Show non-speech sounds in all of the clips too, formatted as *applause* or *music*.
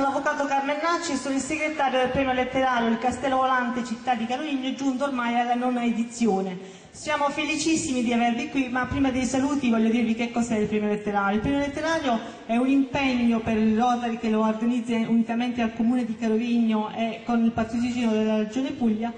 Avvocato Carmen Nacci, sono il segretario del premio letterario Il Castello Volante Città di Carovigno, giunto ormai alla nona edizione. Siamo felicissimi di avervi qui, ma prima dei saluti voglio dirvi che cos'è il premio letterario. Il premio letterario è un impegno per il Rotary che lo organizza unicamente al Comune di Carovigno e con il patrocinio della Regione Puglia,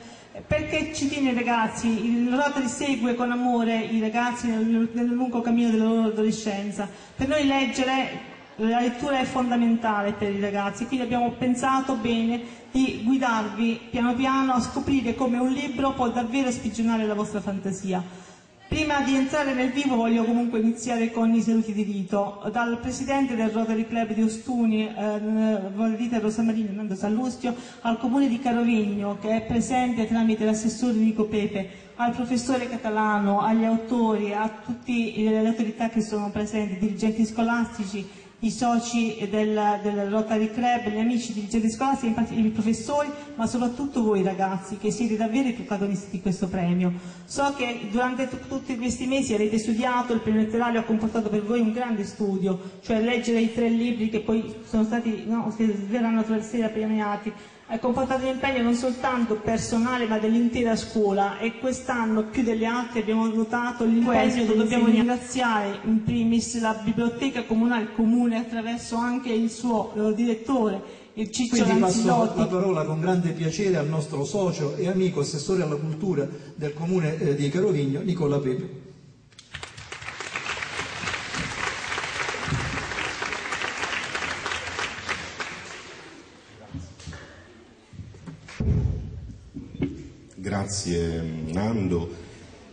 perché ci tiene i ragazzi, il Rotary segue con amore i ragazzi nel, nel lungo cammino della loro adolescenza. Per noi leggere la lettura è fondamentale per i ragazzi, quindi abbiamo pensato bene di guidarvi piano piano a scoprire come un libro può davvero spigionare la vostra fantasia. Prima di entrare nel vivo voglio comunque iniziare con i saluti di rito. Dal presidente del Rotary Club di Ostuni, eh, Rita Rosamarina Nando Sallustio, al comune di Carovigno che è presente tramite l'assessore Nico Pepe, al professore Catalano, agli autori, a tutte le autorità che sono presenti, dirigenti scolastici, i soci del, del, Rotary Club, gli amici dirigenti scolastici, i professori, ma soprattutto voi ragazzi che siete davvero i protagonisti di questo premio. So che durante tutti questi mesi avete studiato, il premio letterario ha comportato per voi un grande studio, cioè leggere i tre libri che poi sono stati, no, che verranno attraverso premiati, ha comportato un impegno non soltanto personale ma dell'intera scuola e quest'anno più delle altre abbiamo notato l'impegno che dobbiamo ringraziare in primis la biblioteca comunale comune attraverso anche il suo eh, direttore il Ciccio Quindi Lanzilotti. passo la parola con grande piacere al nostro socio e amico assessore alla cultura del comune eh, di Carovigno, Nicola Pepe. Grazie Nando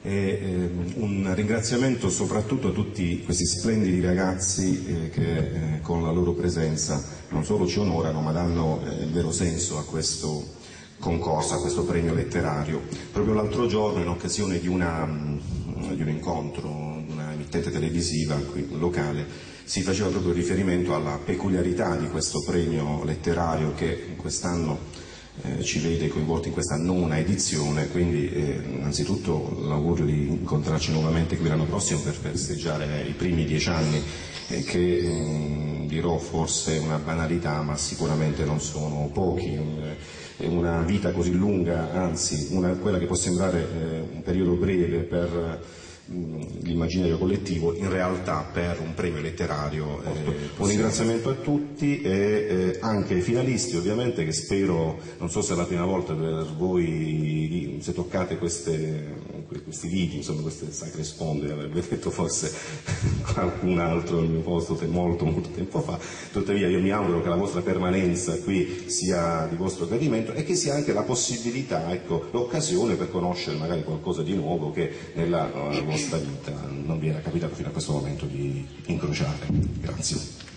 e eh, un ringraziamento soprattutto a tutti questi splendidi ragazzi eh, che eh, con la loro presenza non solo ci onorano ma danno eh, il vero senso a questo concorso, a questo premio letterario. Proprio l'altro giorno in occasione di, una, mm, di un incontro, di una emittente televisiva qui locale, si faceva proprio riferimento alla peculiarità di questo premio letterario che quest'anno eh, ci vede coinvolti in questa nona edizione, quindi eh, innanzitutto l'augurio di incontrarci nuovamente qui l'anno prossimo per festeggiare i primi dieci anni eh, che mm, dirò forse una banalità ma sicuramente non sono pochi. Una vita così lunga, anzi una, quella che può sembrare eh, un periodo breve per l'immaginario collettivo in realtà per un premio letterario. Eh, un ringraziamento a tutti e eh, anche ai finalisti ovviamente che spero, non so se è la prima volta per voi, se toccate queste, questi video, insomma queste sacre sponde, avrebbe detto forse *laughs* qualcun altro al mio posto molto molto tempo fa, tuttavia io mi auguro che la vostra permanenza qui sia di vostro gradimento e che sia anche la possibilità, ecco, l'occasione per conoscere magari qualcosa di nuovo che nella uh, vostra vita non vi era capitato fino a questo momento di incrociare. Grazie.